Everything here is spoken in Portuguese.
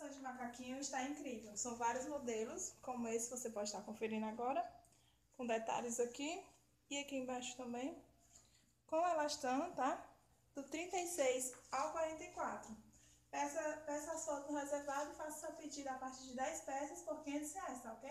coleção de macaquinho está incrível. São vários modelos, como esse você pode estar conferindo agora, com detalhes aqui e aqui embaixo também, com elastano, tá? Do 36 ao 44. Peça, peça a foto no reservado e faça seu pedido a partir de 10 peças por 500 reais, tá ok?